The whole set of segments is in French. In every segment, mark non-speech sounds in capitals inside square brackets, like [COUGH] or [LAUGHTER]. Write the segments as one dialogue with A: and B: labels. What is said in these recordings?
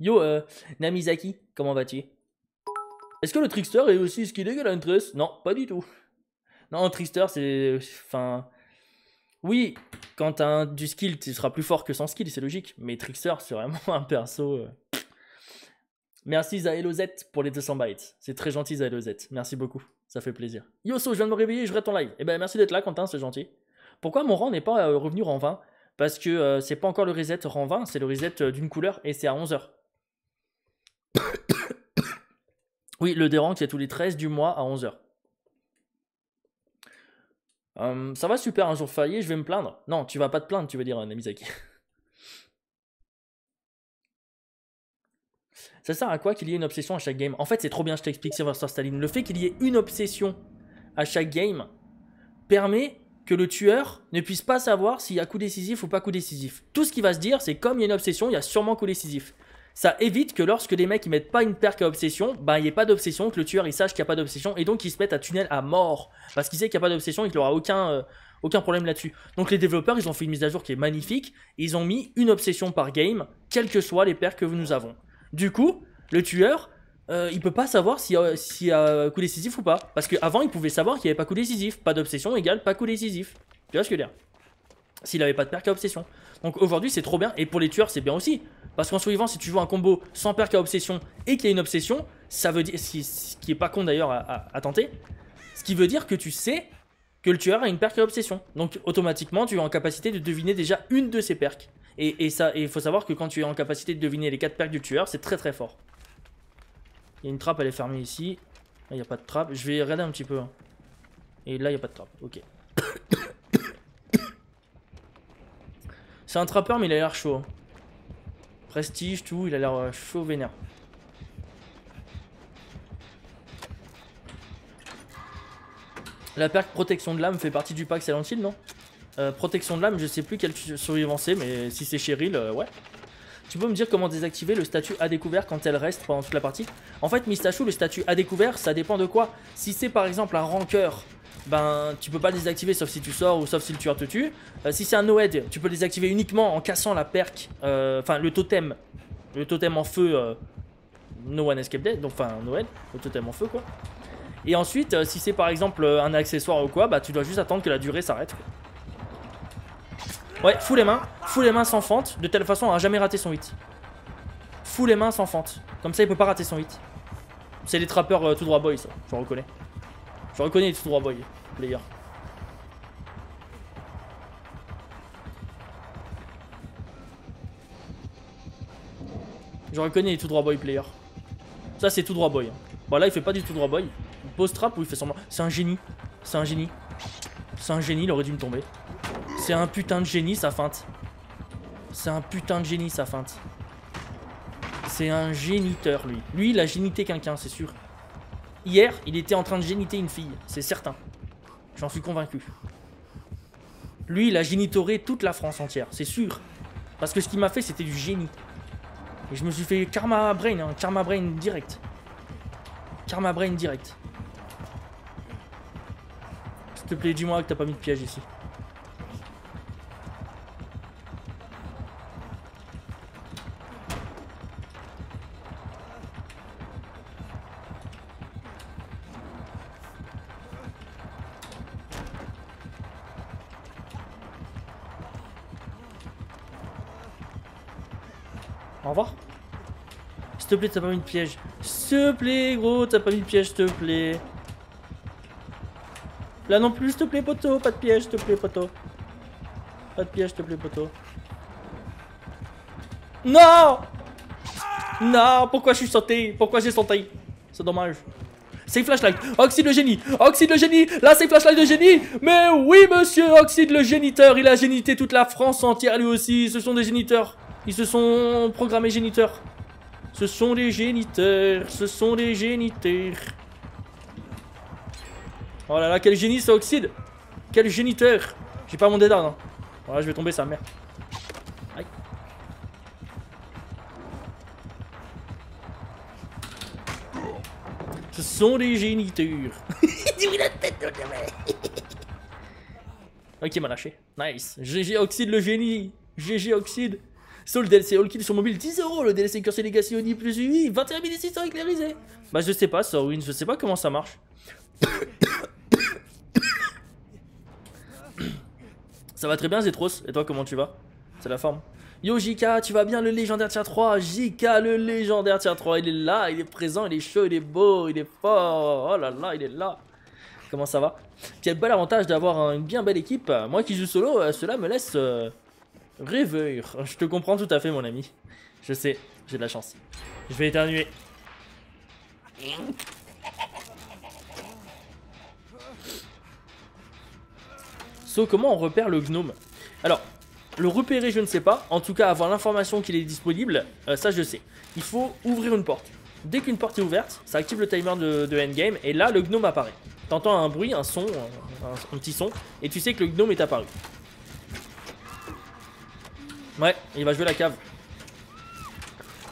A: Yo, euh, Namizaki, comment vas-tu? Est-ce que le trickster est aussi skillé que l'Entress Non, pas du tout. Non, trickster, c'est. Enfin. Oui, quand t'as du skill, tu seras plus fort que sans skill, c'est logique. Mais trickster, c'est vraiment [LAUGHS] un perso. euh. Merci Zaelozet pour les 200 bytes. C'est très gentil Zaelozet. Merci beaucoup. Ça fait plaisir. Yosso, je viens de me réveiller, je regarde ton live. Eh ben merci d'être là, Quentin, c'est gentil. Pourquoi mon rang n'est pas euh, revenu rang 20 Parce que c'est pas encore le reset rang 20, c'est le reset d'une couleur et c'est à 11h. Oui, le dérang qui est tous les 13 du mois à 11h. Hum, ça va super, un jour férié, je vais me plaindre. Non, tu vas pas te plaindre, tu veux dire, euh, Namizaki. [LAUGHS] Ça sert à quoi qu'il y ait une obsession à chaque game En fait, c'est trop bien, je t'explique, Sylvester Staline. Le fait qu'il y ait une obsession à chaque game permet que le tueur ne puisse pas savoir s'il y a coup décisif ou pas coup décisif. Tout ce qui va se dire, c'est comme il y a une obsession, il y a sûrement coup décisif. Ça évite que lorsque les mecs ils mettent pas une perque à obsession, bah il n'y ait pas d'obsession, que le tueur il sache qu'il n'y a pas d'obsession et donc ils se mettent à tunnel à mort parce qu'il sait qu'il n'y a pas d'obsession et qu'il aura aucun, euh, aucun problème là-dessus. Donc les développeurs ils ont fait une mise à jour qui est magnifique ils ont mis une obsession par game, quelles que soient les perques que nous avons. Du coup, le tueur, euh, il peut pas savoir s'il y, a- s'il y a coup décisif ou pas. Parce qu'avant, il pouvait savoir qu'il n'y avait pas coup décisif. Pas d'obsession égale pas coup décisif. Tu vois ce que je veux dire? S'il avait pas de perque à obsession. Donc aujourd'hui, c'est trop bien. Et pour les tueurs, c'est bien aussi. Parce qu'en suivant, si tu joues un combo sans perque à obsession et qu'il y a une obsession, ça veut dire. Ce qui, est pas con d'ailleurs à, tenter. Ce qui veut dire que tu sais que le tueur a une perque à obsession. Donc automatiquement, tu es en capacité de deviner déjà une de ces perques. Et, ça, il faut savoir que quand tu es en capacité de deviner les quatre perques du tueur, c'est très très fort. Il y a une trappe, elle est fermée ici. Là, il n'y a pas de trappe. Je vais regarder un petit peu. hein. Et là, il n'y a pas de trappe. Ok. C'est un trappeur, mais il a l'air chaud. hein. Prestige, tout, il a l'air euh, chaud vénère. La perque protection de l'âme fait partie du pack Silent non? Euh, Protection de l'âme, je sais plus quel survivant c'est, mais si c'est Cheryl, euh, ouais. Tu peux me dire comment désactiver le statut à découvert quand elle reste pendant toute la partie? En fait, Mistachou, le statut à découvert, ça dépend de quoi? Si c'est par exemple un rancœur, ben tu peux pas désactiver sauf si tu sors ou sauf si le tueur te tue. Euh, si c'est un Noed, tu peux le désactiver uniquement en cassant la perque, euh, enfin le totem, le totem en feu, euh, No One Escape Dead, donc enfin Noed, le totem en feu quoi. Et ensuite, si c'est par exemple un accessoire ou quoi, bah tu dois juste attendre que la durée s'arrête. Ouais, fous les mains, fous les mains sans fente, de telle façon à jamais rater son hit. Fous les mains sans fente, comme ça il peut pas rater son hit. C'est les trappeurs tout droit boy ça, je reconnais. Je reconnais les tout droit boy, player. Je reconnais les tout droit boy player. Ça c'est tout droit boy. hein. Bon là il fait pas du tout droit boy. Il pose trap ou il fait semblant. C'est un génie. C'est un génie. C'est un génie, il aurait dû me tomber. C'est un putain de génie sa feinte. C'est un putain de génie sa feinte. C'est un géniteur lui. Lui il a génité quelqu'un c'est sûr. Hier il était en train de géniter une fille, c'est certain. J'en suis convaincu. Lui il a génitoré toute la France entière, c'est sûr. Parce que ce qu'il m'a fait c'était du génie. Et je me suis fait karma brain, hein, karma brain direct. Karma brain direct. S'il te plaît, dis-moi que t'as pas mis de piège ici. Au revoir. S'il te plaît, t'as pas mis de piège. S'il te plaît, gros, t'as pas mis de piège, s'il te plaît. Là non plus, s'il te plaît, poteau. Pas de piège, s'il te plaît, poteau. Pas de piège, s'il te plaît, poteau. Non Non, pourquoi je suis sauté? Pourquoi j'ai sauté? C'est dommage. C'est flashlight. Oxyde le génie. Oxyde le génie. Là, c'est flashlight de génie. Mais oui, monsieur Oxyde le géniteur. Il a génité toute la France entière lui aussi. Ce sont des géniteurs. Ils se sont programmés géniteurs. Ce sont des géniteurs. Ce sont des géniteurs. Oh là là, quel génie ce Oxyde. Quel géniteur. J'ai pas mon dédard. Hein. Voilà, je vais tomber sa mère. Aïe. Ce sont des géniteurs. [LAUGHS] ok, il m'a lâché. Nice. GG Oxyde le génie. GG Oxyde. So, le DLC All Kill sur mobile, 10 euros. Le DLC Curse Legacy Oni plus 8, 21 600 éclairisés. Bah, je sais pas, Sorwin, je sais pas comment ça marche. ça va très bien, Zetros. Et toi, comment tu vas? C'est la forme. Yo, JK, tu vas bien? Le légendaire tier 3 JK, le légendaire tier 3, il est là, il est présent, il est chaud, il est beau, il est fort. Oh là là, il est là. Comment ça va? Quel bel avantage d'avoir une bien belle équipe. Moi qui joue solo, euh, cela me laisse euh, rêveur. Je te comprends tout à fait, mon ami. Je sais, j'ai de la chance. Je vais éternuer. So, comment on repère le gnome? Alors, le repérer, je ne sais pas. En tout cas, avoir l'information qu'il est disponible, euh, ça je sais. Il faut ouvrir une porte. Dès qu'une porte est ouverte, ça active le timer de, de endgame et là, le gnome apparaît. T'entends un bruit, un son, un, petit son, et tu sais que le gnome est apparu. Ouais, il va jouer la cave.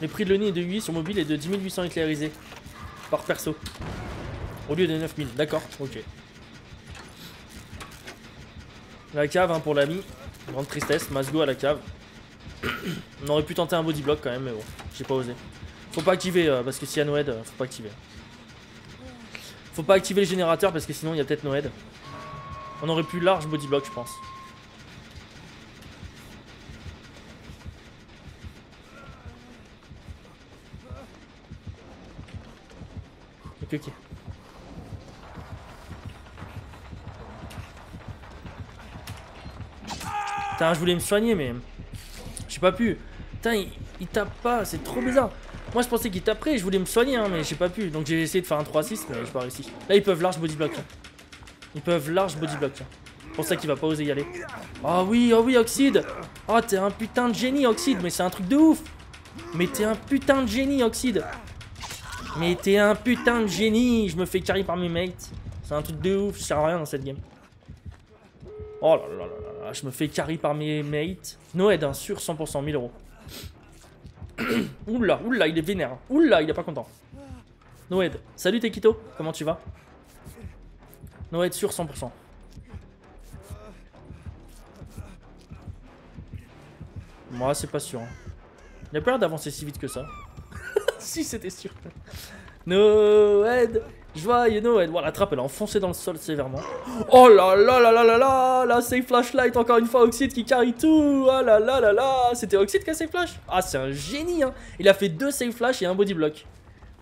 A: Le prix de l'ONI est de 8 sur mobile et de 10 800 éclairisés par perso. Au lieu de 9000, d'accord, ok. La cave hein, pour l'ami. Grande tristesse, Masgo à la cave. [CLEARS THROAT] On aurait pu tenter un body block quand même, mais bon, j'ai pas osé. Faut pas activer, euh, parce que s'il y a Noed, euh, faut pas activer. Faut pas activer le générateur parce que sinon il y a peut-être Noed. On aurait pu large body block, je pense. Ok. Putain, je voulais me soigner, mais... J'ai pas pu. Putain, il, il tape pas, c'est trop bizarre. Moi je pensais qu'il taperait, je voulais me soigner, hein, mais j'ai pas pu. Donc j'ai essayé de faire un 3-6, mais j'ai pas réussi. Là ils peuvent large body block. Ils peuvent large body block. C'est pour ça qu'il va pas oser y aller. Oh oui, oh oui, Oxide. Oh, t'es un putain de génie, Oxide. Mais c'est un truc de ouf. Mais t'es un putain de génie, Oxide. Mais t'es un putain de génie. Je me fais carry par mes mates. C'est un truc de ouf. Je sers à rien dans cette game. Oh là là là là. Je me fais carry par mes mates. Noed, hein, sur 100%, 1000 euros. [COUGHS] oula, oula, il est vénère. Oula, il est pas content. Noed, salut Tekito, comment tu vas? Noed sur 100%. Moi, c'est pas sûr. Hein. Il a peur d'avancer si vite que ça. [LAUGHS] si, c'était sûr. Noed Joyeux Noël. Voilà, la trappe, elle a enfoncé dans le sol sévèrement. Oh là là là là là là La save flashlight, encore une fois, Oxide qui carry tout. Oh là là là là C'était Oxide qui a save flash Ah, c'est un génie, hein Il a fait deux save flash et un body block.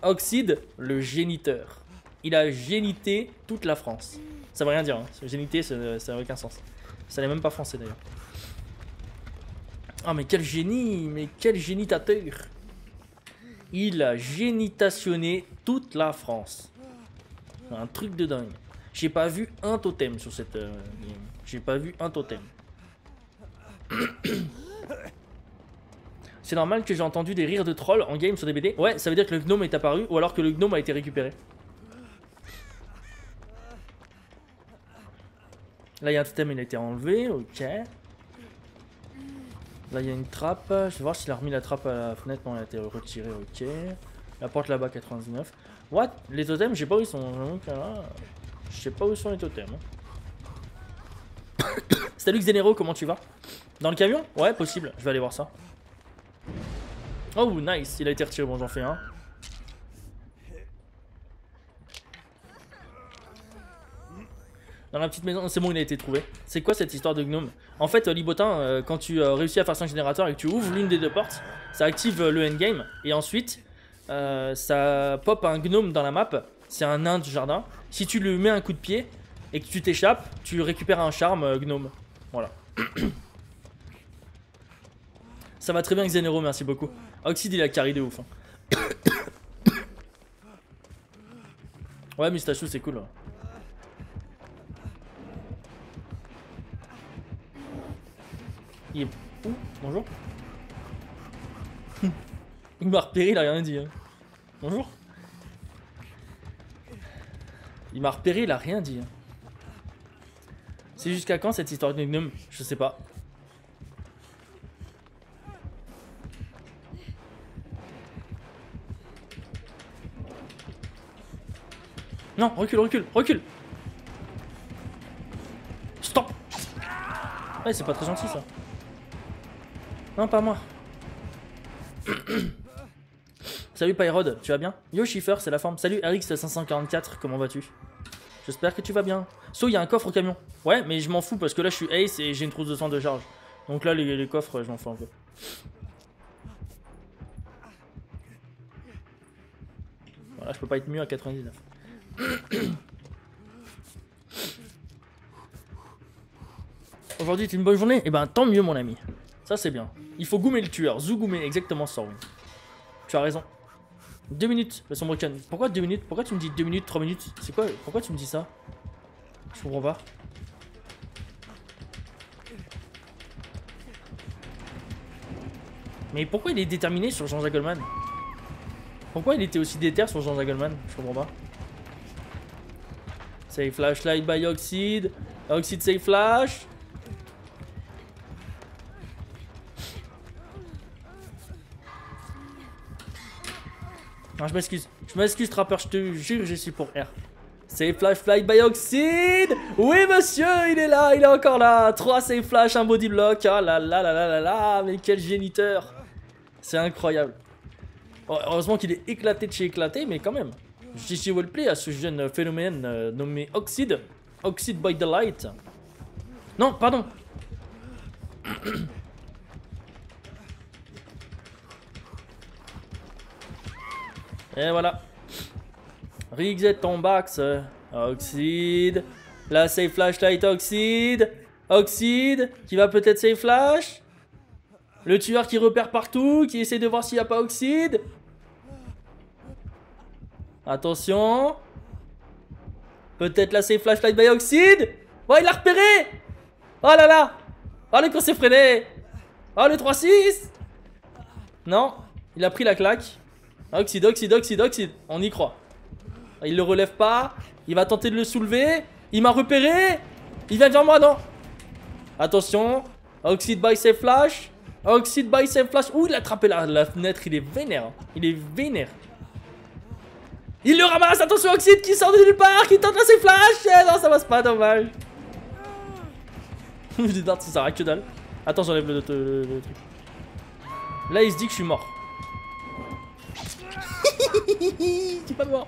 A: Oxide, le géniteur. Il a génité toute la France. Ça veut rien dire, hein. Génité, ça n'a aucun sens. Ça n'est même pas français d'ailleurs. Ah, mais quel génie Mais quel génitateur Il a génitationné toute la France. Un truc de dingue. J'ai pas vu un totem sur cette euh, game. J'ai pas vu un totem. C'est normal que j'ai entendu des rires de troll en game sur DBD Ouais, ça veut dire que le gnome est apparu ou alors que le gnome a été récupéré. Là, il y a un totem, il a été enlevé, ok. Là, il y a une trappe. Je vais voir s'il a remis la trappe à la fenêtre. Non, elle a été retirée, ok. La porte là-bas, 99. What? Les totems, je sais pas où ils sont. Je sais pas où sont les totems. [COUGHS] Salut Xenero, comment tu vas? Dans le camion? Ouais, possible. Je vais aller voir ça. Oh, nice. Il a été retiré. Bon, j'en fais un. Dans la petite maison, c'est bon, il a été trouvé. C'est quoi cette histoire de gnome? En fait, Libotin, euh, quand tu euh, réussis à faire 5 générateurs et que tu ouvres l'une des deux portes, ça active euh, le endgame. Et ensuite, ça pop un gnome dans la map. C'est un nain du jardin. Si tu lui mets un coup de pied et que tu t'échappes, tu récupères un charme gnome. Voilà. [COUGHS] ça va très bien Xenero, merci beaucoup. Oxide il a carry de ouf. Hein. [COUGHS] ouais, Mustachou c'est cool. Il est où? Bonjour. Il m'a repéré, il a rien dit. Hein. Bonjour. Il m'a repéré, il a rien dit. Hein. C'est jusqu'à quand cette histoire de gnome? Je sais pas. Non, recule, recule, recule Stop Ouais, c'est pas très gentil ça. Non, pas moi. [COUGHS] Salut Pyrod, tu vas bien? Yo Schiffer, c'est la forme. Salut RX544, comment vas-tu? J'espère que tu vas bien. So, il y a un coffre au camion. Ouais, mais je m'en fous parce que là je suis ace et j'ai une trousse de sang de charge. Donc là, les, coffres, je m'en fous un peu. Voilà, je peux pas être mieux à 99. [COUGHS] Aujourd'hui, c'est une bonne journée Eh ben, tant mieux, mon ami. Ça, c'est bien. Il faut goumer le tueur. Zougoumer, exactement ça. Tu as raison. Deux minutes, la sombre. Pourquoi deux minutes? Pourquoi tu me dis deux minutes, trois minutes? C'est quoi? Pourquoi tu me dis ça? Je comprends pas. Mais pourquoi il est déterminé sur Jean-Jacques Pourquoi il était aussi déter sur Jean-Jacques Je comprends pas. Say flashlight by Oxide. Oxide say flash. Je m'excuse. Je m'excuse, trappeur, je te jure, je suis pour R. C'est Flash Flight by Oxide Oui, monsieur, il est là, il est encore là 3 save flash, un body block. Ah là là là là là là, mais quel géniteur C'est incroyable. Heureusement qu'il est éclaté de chez éclaté, mais quand même. JC Wellplay à ce jeune phénomène euh, nommé Oxide. Oxide by the Light. Non, pardon. [CLEARS THROAT] Et voilà. Rigzet ton box. Oxide. Là, save flashlight Oxide. Oxide. Qui va peut-être save flash. Le tueur qui repère partout. Qui essaie de voir s'il n'y a pas Oxide. Attention. Peut-être la save flashlight by Oxide. Oh, il l'a repéré. Oh là là. Oh, le s'est freiné. Oh, le 3-6. Non. Il a pris la claque. Oxyde, oxyde, oxyde, oxyde. On y croit. Il le relève pas. Il va tenter de le soulever. Il m'a repéré. Il vient vers moi, non Attention. Oxyde by safe flash. Oxyde by safe flash. Ouh, il a attrapé la, fenêtre. Il est vénère. Il est vénère. Il le ramasse. Attention, Oxyde qui sort de nulle part. Qui tente la safe flash. Eh, non, ça passe pas. Dommage. [LAUGHS] Je dis ça sert que dalle. Attends, j'enlève le truc. Là, il se dit que je suis mort. C'est pas mort.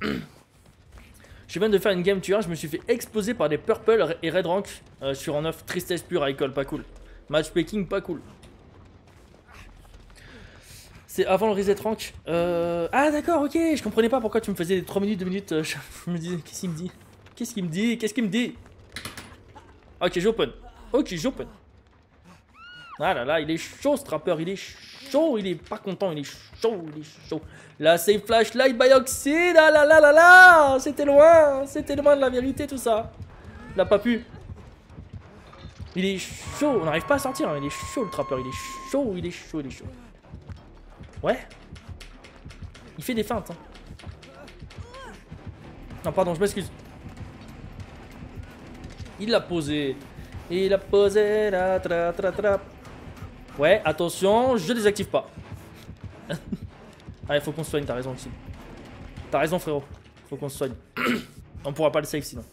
A: [COUGHS] Je viens de faire une game tueur, je me suis fait exploser par des purple et red rank euh, sur un off. Tristesse pure, Icol, pas cool. Matchmaking, pas cool. C'est avant le reset rank. Euh... Ah d'accord, ok, je comprenais pas pourquoi tu me faisais 3 minutes, 2 minutes. Euh, [LAUGHS] je me disais, qu'est-ce qu'il me dit? Qu'est-ce qu'il me dit? Qu'est-ce qu'il me dit? Ok, j'open. Ok, j'open. Ah là là, il est chaud ce trappeur, il est chaud, il est pas content, il est chaud, il est chaud. Là, c'est flashlight by oxide, ah là là là là, c'était loin, c'était loin de la vérité tout ça. Il a pas pu. Il est chaud, on n'arrive pas à sortir, hein. il est chaud le trappeur, il est chaud, il est chaud, il est chaud. Ouais. Il fait des feintes. Hein. Non, pardon, je m'excuse. Il l'a posé. Il a posé la tra tra tra. Ouais, attention, je désactive pas. [LAUGHS] Allez, faut qu'on se soigne, t'as raison aussi. T'as raison frérot, faut qu'on se soigne. [CLEARS THROAT] On pourra pas le save sinon.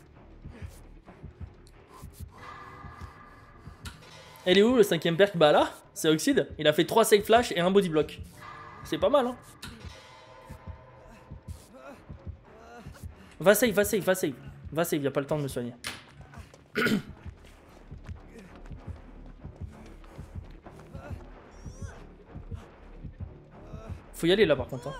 A: Elle est où le cinquième perk? Bah là, c'est Oxide. Il a fait 3 save flash et un body block. C'est pas mal hein. Va save, va save, va save. Va save, y'a pas le temps de me soigner. [CLEARS THROAT] Faut y aller là par contre. Hein.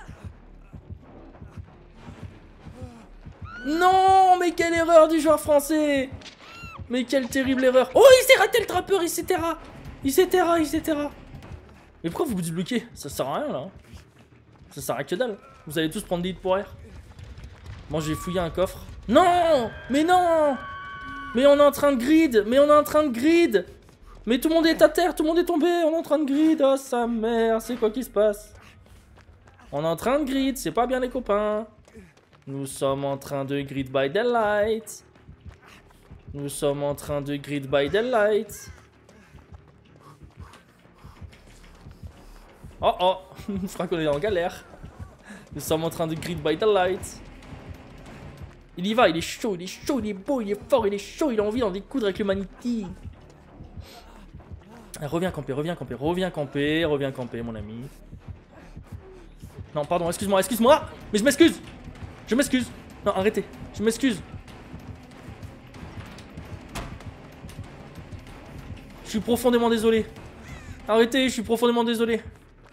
A: Non, mais quelle erreur du joueur français Mais quelle terrible erreur Oh, il s'est raté le trappeur, il s'est terra Mais pourquoi vous vous bloquez Ça sert à rien là. Hein. Ça sert à que dalle. Vous allez tous prendre des hits pour air. Bon, j'ai fouillé un coffre. Non Mais non Mais on est en train de grid Mais on est en train de grid Mais tout le monde est à terre, tout le monde est tombé, on est en train de grid Oh sa mère, c'est quoi qui se passe? On est en train de grid, c'est pas bien les copains. Nous sommes en train de grid by the light. Nous sommes en train de grid by the light. Oh oh, [LAUGHS] je crois qu'on est en galère. Nous sommes en train de grid by the light. Il y va, il est chaud, il est chaud, il est beau, il est fort, il est chaud, il a envie d'en découdre avec l'humanité. Reviens camper, reviens camper, reviens camper, reviens camper, mon ami. Non, pardon, excuse-moi, excuse-moi Mais je m'excuse Je m'excuse Non, arrêtez, je m'excuse Je suis profondément désolé. Arrêtez, je suis profondément désolé.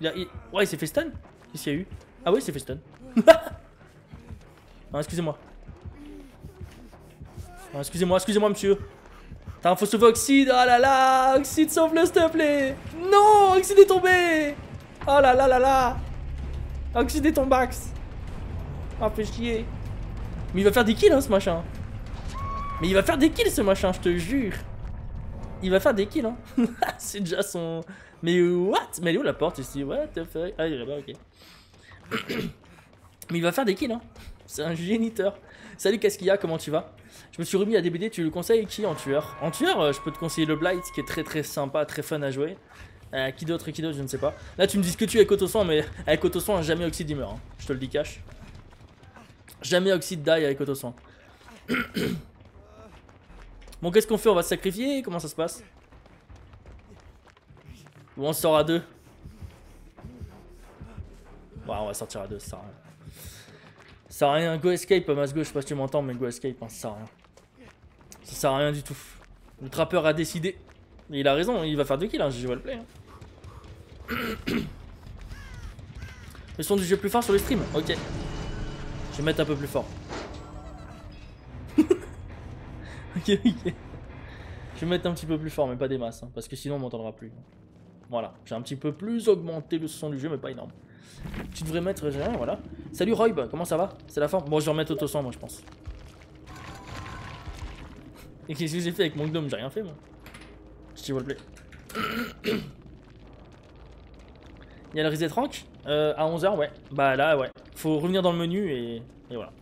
A: Ouais, il s'est fait stun Qu'est-ce qu'il y a eu? Ah oui, il s'est fait stun. [LAUGHS] non, excusez-moi. Non, excusez-moi, excusez-moi, monsieur. T'as un faux sauver Oxide. Oh là là, Oxide, sauve-le, s'il te plaît. Non, Oxide est tombé. Oh là là là là. Est tombé, Max. Ah, fait chier. Mais il va faire des kills, hein, ce machin. Mais il va faire des kills, ce machin, je te jure. Il va faire des kills, hein. [LAUGHS] C'est déjà son... Mais what? Mais est où la porte ici? What the fuck? Ah, il est là-bas, ok. [COUGHS] Mais il va faire des kills, hein. C'est un géniteur. Salut, qu'est-ce qu'il y a? Comment tu vas? Je me suis remis à DBD, tu le conseilles qui en tueur? En tueur, euh, je peux te conseiller le Blight, qui est très très sympa, très fun à jouer. Euh, qui d'autre, qui d'autre, je ne sais pas. Là, tu me dis que tu es avec Autosoin, mais avec Autosoin, jamais Oxyde il meurt. Hein. Je te le dis cash. Jamais Oxyde die avec Autosoin. [COUGHS] bon, qu'est-ce qu'on fait? On va se sacrifier? Comment ça se passe? Ou on sort à deux? Ouais, on va sortir à deux, ça sert à rien. Ça sert à rien. Go escape, Masgo, je sais pas si tu m'entends, mais go escape, hein, ça sert à rien. Ça sert à rien du tout. Le trappeur a décidé. Il a raison, il va faire deux kills, hein, je vois le play. Hein. [CLEARS THROAT] Le son du jeu plus fort sur le stream, ok. Je vais mettre un peu plus fort. [LAUGHS] ok, ok. Je vais mettre un petit peu plus fort, mais pas des masses, hein, parce que sinon on m'entendra plus. Voilà, j'ai un petit peu plus augmenté le son du jeu, mais pas énorme. Tu devrais mettre... voilà. Salut Royb, comment ça va? C'est la fin Bon, je vais remettre auto moi, je pense. Et qu'est-ce que j'ai fait avec mon gnome J'ai rien fait, moi. Vois le play. Il y a le reset rank euh, À 11h, ouais. Bah là, ouais. Faut revenir dans le menu et, et voilà.